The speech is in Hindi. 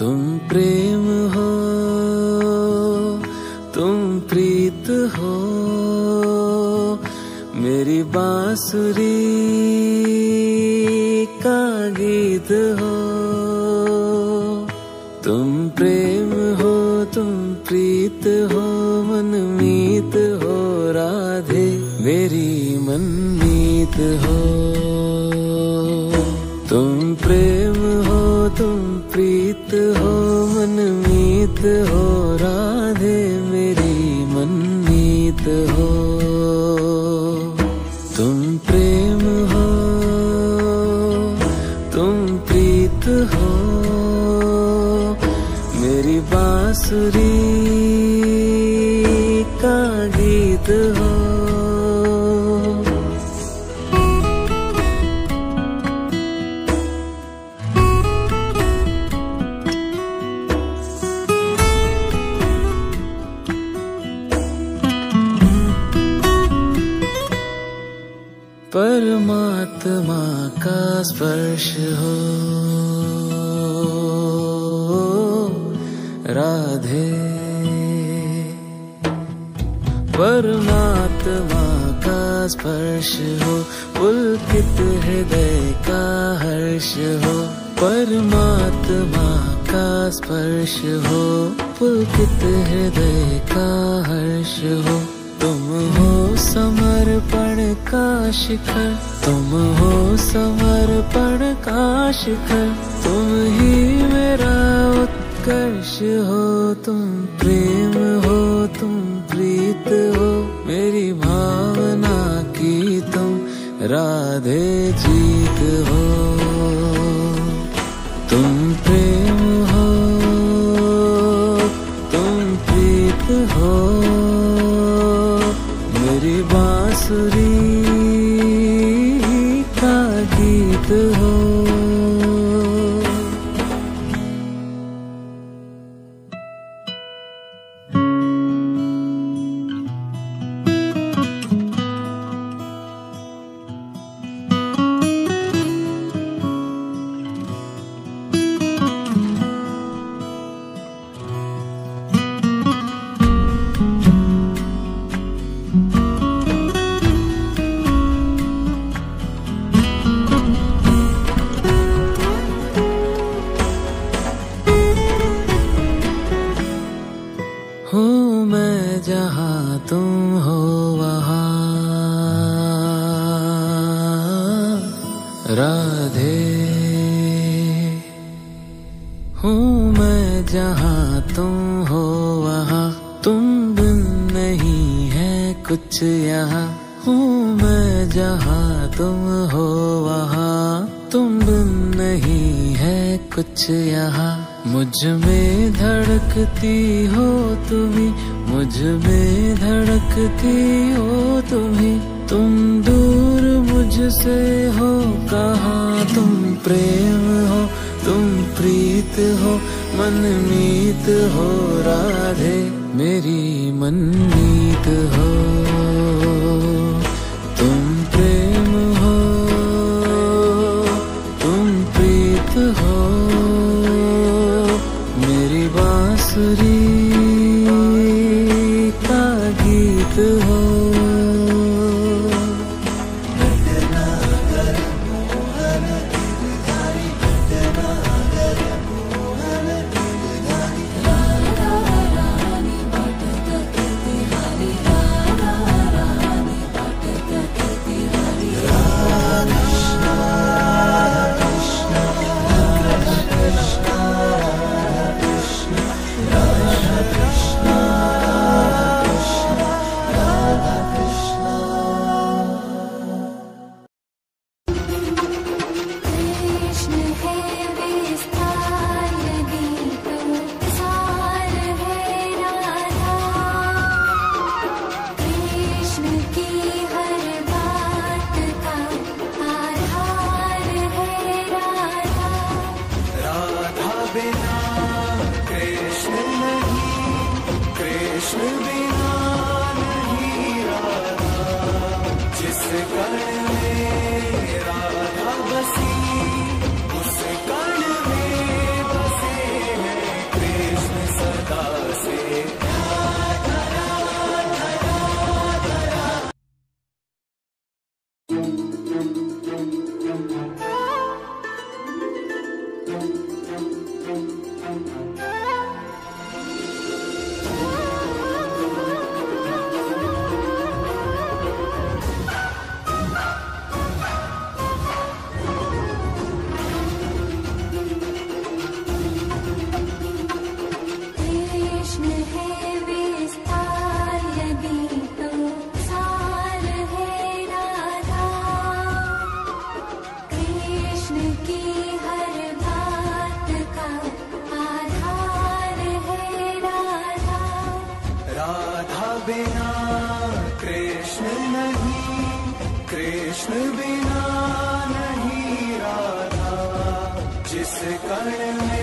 तुम प्रेम हो, तुम प्रीत हो, मेरी बांसुरी का गीत हो। तुम प्रेम हो, तुम प्रीत हो मनमीत हो, राधे मेरी मनमीत हो। मनमीत हो, राधे मेरी मनमीत हो। तुम प्रेम हो, तुम प्रीत हो। मेरी बांसुरी का गीत हो। परमात्मा का स्पर्श हो। राधे। परमात्मा का स्पर्श हो। पुलकित हृदय का हर्ष हो। परमात्मा का स्पर्श हो। पुलकित हृदय का हर्ष हो। तुम समर्पण का शिखर, तुम हो समर्पण का शिखर। तुम ही मेरा उत्कर्ष हो, तुम प्रेम हो, तुम प्रीत हो। मेरी भावना की तुम राधे जीत हो। मेरी बांसुरी का गीत हो। हूँ मैं जहाँ तुम हो वहाँ। राधे। हूँ मैं जहाँ तुम हो वहाँ। तुम बिन नहीं है कुछ यहाँ। हूँ मैं जहाँ तुम हो वहाँ। तुम बिन नहीं है कुछ यहाँ। मुझमें धड़कती हो तुम्हें, मुझमें धड़कती हो तुम्हें। तुम दूर मुझसे हो, कहा तुम प्रेम हो, तुम प्रीत हो मनमीत हो, राधे मेरी मनमीत हो। बांसुरी Thank you. कृष्ण नहीं कृष्ण बिना नहीं राधा। जिस कर्ण में